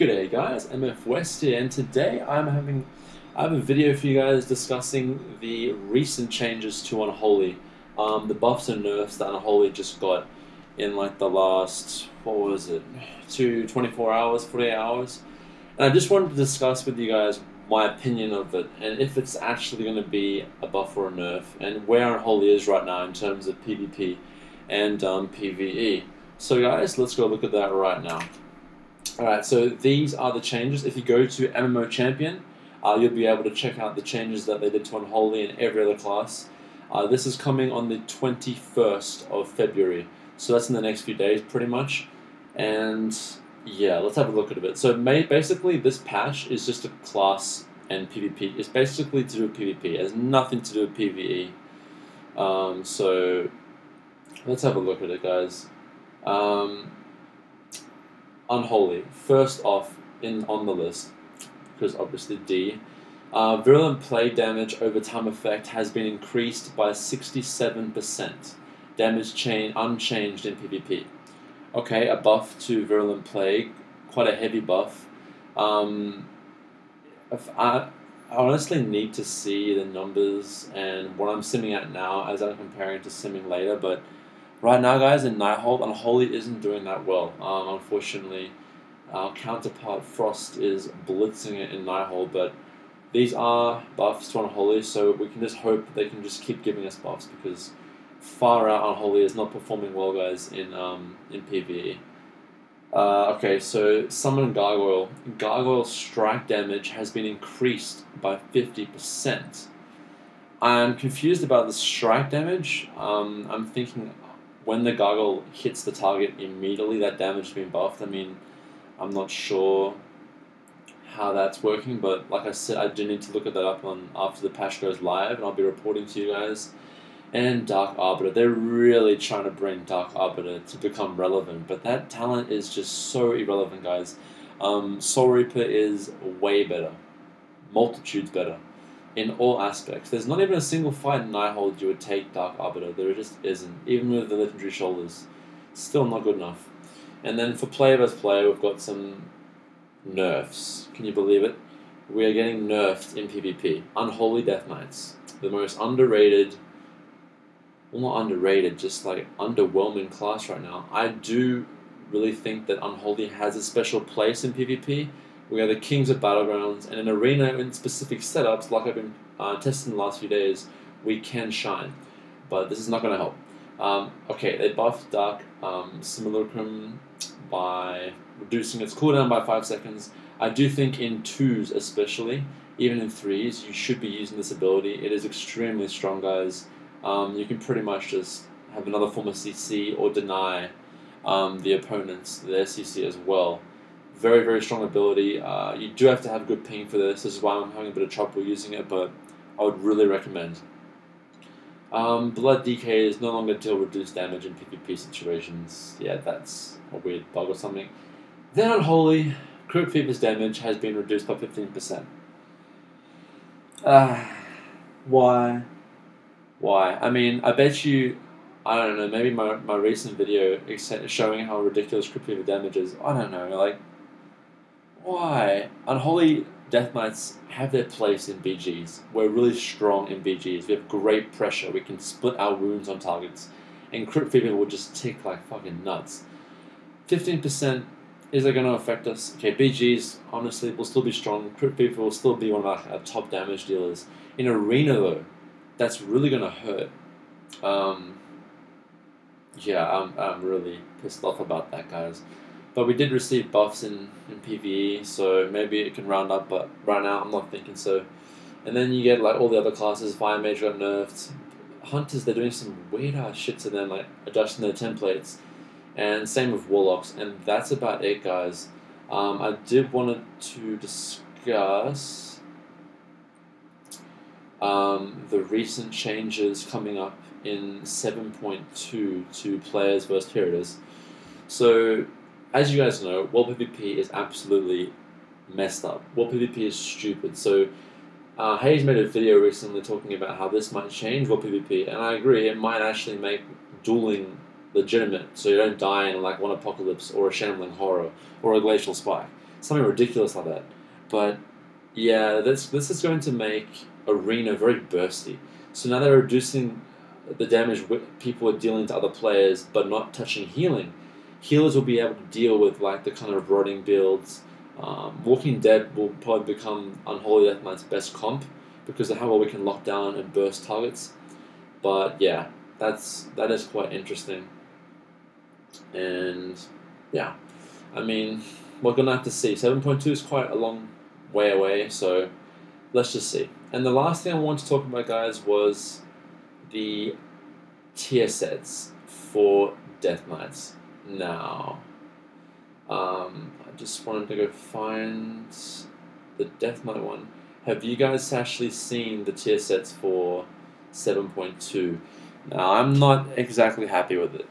G'day guys, MF West here, and today I'm having I have a video for you guys discussing the recent changes to Unholy. Um, the buffs and nerfs that Unholy just got in like the last what was it? Two 24 hours, 48 hours. And I just wanted to discuss with you guys my opinion of it and if it's actually going to be a buff or a nerf and where Unholy is right now in terms of PvP and um, PvE. So guys, let's go look at that right now. Alright, so these are the changes. If you go to MMO Champion, uh, you'll be able to check out the changes that they did to Unholy and every other class. Uh, this is coming on the 21st of February, so that's in the next few days pretty much. And yeah, let's have a look at it. So basically, this patch is just a class and PvP. It's basically to do with PvP. It has nothing to do with PvE. Um, so let's have a look at it, guys. Um, unholy. First off, in on the list, because obviously D. Uh, virulent plague damage over time effect has been increased by 67%. Damage chain unchanged in PvP. Okay, a buff to virulent plague, quite a heavy buff. Um, I, I honestly need to see the numbers and what I'm simming at now as I'm comparing to simming later, but Right now, guys, in Nighthold, Unholy isn't doing that well. Um, unfortunately, our counterpart Frost is blitzing it in Nighthold, but these are buffs to Unholy, so we can just hope they can just keep giving us buffs because far out Unholy is not performing well, guys, in um, in PvE. Uh, okay, so Summon Gargoyle. Gargoyle strike damage has been increased by 50%. I'm confused about the strike damage. Um, I'm thinking when the Gargoyle hits the target immediately, that damage has been buffed. I mean, I'm not sure how that's working, but like I said, I do need to look at that up on after the patch goes live, and I'll be reporting to you guys. And Dark Arbiter, they're really trying to bring Dark Arbiter to become relevant, but that talent is just so irrelevant, guys. Um, Soul Reaper is way better, multitudes better in all aspects. There's not even a single fight in Nighthold you would take Dark Arbiter. There just isn't. Even with the legendary shoulders. Still not good enough. And then for player versus player, we've got some nerfs. Can you believe it? We are getting nerfed in PvP. Unholy Death Knights. The most underrated, well, not underrated, just like underwhelming class right now. I do really think that Unholy has a special place in PvP we are the kings of battlegrounds, and in arena in specific setups, like I've been uh, testing the last few days, we can shine. But this is not going to help. Um, okay, they buffed Dark um, Simulacrum by reducing its cooldown by 5 seconds. I do think in 2s especially, even in 3s, you should be using this ability. It is extremely strong, guys. Um, you can pretty much just have another form of CC or deny um, the opponents their CC as well very, very strong ability. Uh, you do have to have good ping for this. This is why I'm having a bit of trouble using it, but I would really recommend. Um, Blood DK is no longer deal reduced damage in PvP situations. Yeah, that's a weird bug or something. Then Unholy, Crypt Fever's damage has been reduced by 15%. Ah, uh, why? Why? I mean, I bet you I don't know, maybe my, my recent video showing how ridiculous Crypt Fever damage is, I don't know, like, why? Unholy Death Knights have their place in BGs. We're really strong in BGs. We have great pressure. We can split our wounds on targets. And Crypt Fever will just tick like fucking nuts. 15% is it going to affect us? Okay, BGs, honestly, will still be strong. Crypt Fever will still be one of our, our top damage dealers. In Arena, though, that's really going to hurt. Um, yeah, I'm, I'm really pissed off about that, guys. But we did receive buffs in, in PVE, so maybe it can round up, but right now I'm not thinking so. And then you get like all the other classes, Fire Mage got nerfed. Hunters, they're doing some weird ass shit to them, like adjusting their templates. And same with Warlocks, and that's about it, guys. Um, I did want to discuss um, the recent changes coming up in 7.2 to players versus heroes. So as you guys know, World PvP is absolutely messed up. World PvP is stupid. So uh, Hayes made a video recently talking about how this might change World PvP, and I agree. It might actually make dueling legitimate, so you don't die in like one apocalypse or a shambling horror or a glacial spike. something ridiculous like that. But yeah, this this is going to make Arena very bursty. So now they're reducing the damage people are dealing to other players, but not touching healing. Healers will be able to deal with like the kind of rotting builds. Um, Walking Dead will probably become Unholy Death Knight's best comp because of how well we can lock down and burst targets. But yeah, that's that is quite interesting. And yeah, I mean, we're gonna have to see. Seven point two is quite a long way away, so let's just see. And the last thing I want to talk about, guys, was the tier sets for Death Knights. Now, um, I just wanted to go find the Death Knight one. Have you guys actually seen the tier sets for 7.2? Now, I'm not exactly happy with it.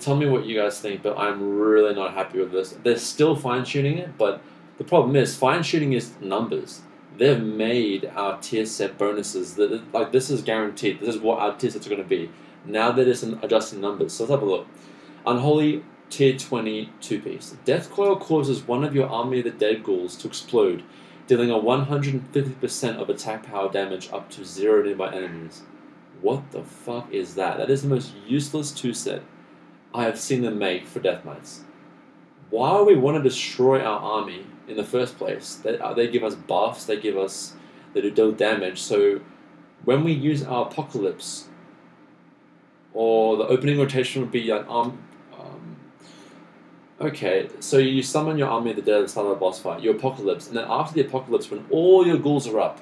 Tell me what you guys think, but I'm really not happy with this. They're still fine tuning it, but the problem is fine tuning is numbers. They've made our tier set bonuses that like this is guaranteed. This is what our tier sets are going to be. Now they're just adjusting numbers. So let's have a look. Unholy tier 20 two piece. Death Coil causes one of your Army of the Dead ghouls to explode, dealing a 150% of attack power damage up to zero nearby enemies. What the fuck is that? That is the most useless two set I have seen them make for Death Knights. Why we want to destroy our army in the first place? They, uh, they give us buffs, they give us, they do deal damage, so when we use our Apocalypse, or the opening rotation would be like, um, okay, so you summon your army at the dead of the start of the boss fight, your Apocalypse, and then after the Apocalypse, when all your ghouls are up,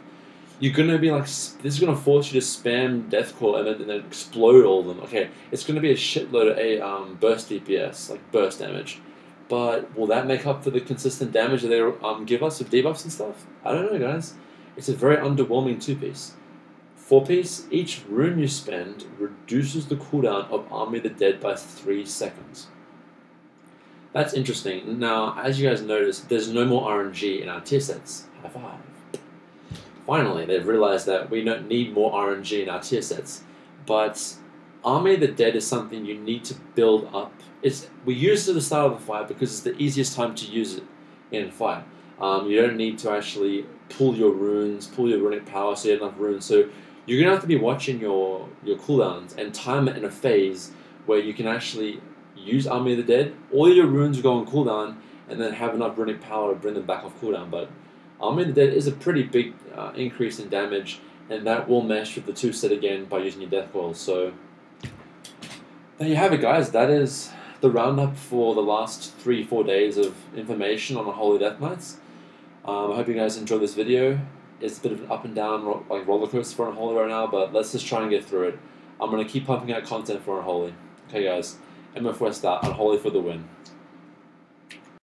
you're gonna be like, this is gonna force you to spam Death Coil and then, and then explode all of them. Okay, it's gonna be a shitload of a um, burst DPS, like burst damage. But will that make up for the consistent damage that they um, give us with debuffs and stuff? I don't know, guys. It's a very underwhelming two piece. Four piece, each rune you spend reduces the cooldown of Army of the Dead by three seconds. That's interesting. Now, as you guys noticed, there's no more RNG in our tier sets. High five finally, they've realized that we don't need more RNG in our tier sets. But Army of the Dead is something you need to build up. It's we use it at the start of the fight because it's the easiest time to use it in a fight. Um, you don't need to actually pull your runes, pull your runic power, so you have enough runes. So you're gonna have to be watching your your cooldowns and time it in a phase where you can actually use Army of the Dead. All your runes go on cooldown, and then have enough runic power to bring them back off cooldown. But Army of the Dead is a pretty big uh, increase in damage, and that will mesh with the two set again by using your Death Coils. So there you have it, guys. That is the roundup for the last three, four days of information on the Holy Death Knights. Um, I hope you guys enjoyed this video. It's a bit of an up and down ro- like roller coaster for Unholy right now, but let's just try and get through it. I'm gonna keep pumping out content for Unholy. Okay, guys. MF West out. Unholy for the win.